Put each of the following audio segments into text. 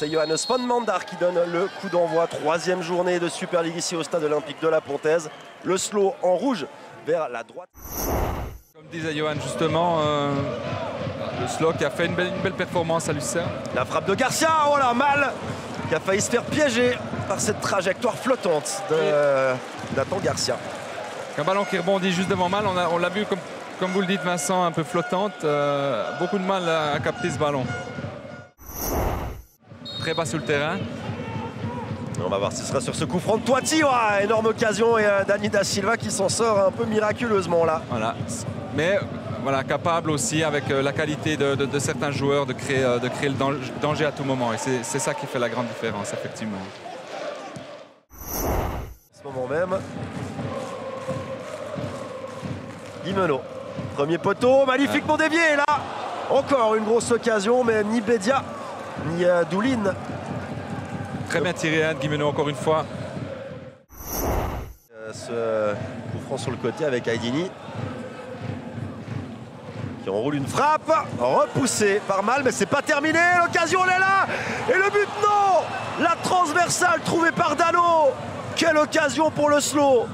C'est Johannes von Mandar qui donne le coup d'envoi. Troisième journée de Super League ici au stade olympique de la Pontaise. Le slow en rouge vers la droite. Comme disait Johan justement, euh, le slow qui a fait une belle, une belle performance à Lucerne. La frappe de Garcia, oh là, mal Qui a failli se faire piéger par cette trajectoire flottante de euh, Nathan Garcia. Un ballon qui rebondit juste devant mal, on l'a vu comme, comme vous le dites Vincent, un peu flottante, euh, beaucoup de mal à, à capter ce ballon. Très bas sur le terrain. On va voir si ce sera sur ce coup franc de Toiti. Ouais, énorme occasion et euh, Dani da Silva qui s'en sort un peu miraculeusement là. Voilà. Mais voilà, capable aussi avec euh, la qualité de, de- de certains joueurs de créer, euh, de créer le dan- danger à tout moment. Et c'est ça qui fait la grande différence, effectivement. À ce moment même. Guimeno. Premier poteau, magnifiquement dévié. Là, encore une grosse occasion, mais ni Bédia, ni Doulin. Très bien tiré, Anne Guimeno, encore une fois. Euh, ce coup franc sur le côté avec Aidini. Qui enroule une frappe, repoussée par Mal, mais c'est pas terminé. L'occasion, elle est là. Et le but, non La transversale trouvée par Dano. Quelle occasion pour le slow.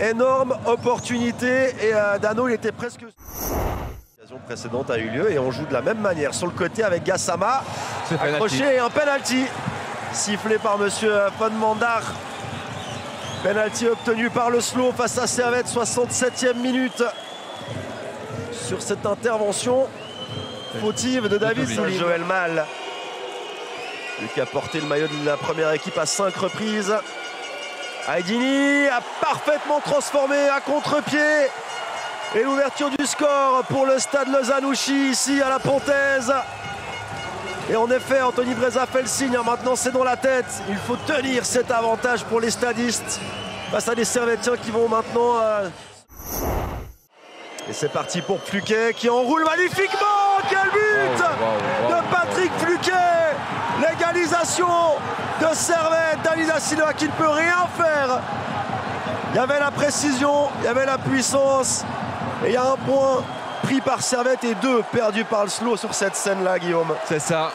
Énorme opportunité. Et euh, Dano, il était presque. Précédente a eu lieu et on joue de la même manière sur le côté avec Gassama. Accroché et un penalty sifflé par monsieur Von Mandar. Penalty obtenu par le slow face à Servette, 67e minute. Sur cette intervention fautive de David. Joël Mal. Lui qui a porté le maillot de la première équipe à cinq reprises. Aydini a parfaitement transformé à contre-pied. Et l'ouverture du score pour le stade Lozanouchi ici à la Pontaise. Et en effet, Anthony Breza fait le signe. hein, Maintenant, c'est dans la tête. Il faut tenir cet avantage pour les stadistes face à des Servetiens qui vont maintenant. euh, Et c'est parti pour Fluquet qui enroule magnifiquement. Quel but Wow, wow, wow, de Patrick Fluquet L'égalisation de Servette. Dalida Silva qui ne peut rien faire. Il y avait la précision, il y avait la puissance. Et il y a un point pris par Servette et deux perdus par le slow sur cette scène-là, Guillaume. C'est ça.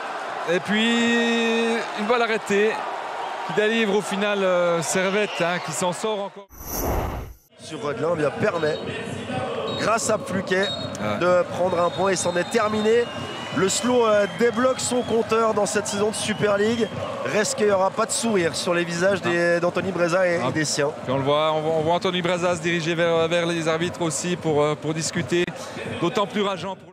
Et puis, une balle arrêtée qui délivre au final euh, Servette, hein, qui s'en sort encore. sur Rodelin bien, permet, grâce à Pluquet, Ouais. de prendre un point et c'en est terminé. Le slow euh, débloque son compteur dans cette saison de Super League. Reste qu'il n'y aura pas de sourire sur les visages des- d'Anthony Breza et, et Ah. des siens. On le voit, on voit, on voit Anthony Braza se diriger vers, vers les arbitres aussi pour, euh, pour discuter. D'autant plus rageant pour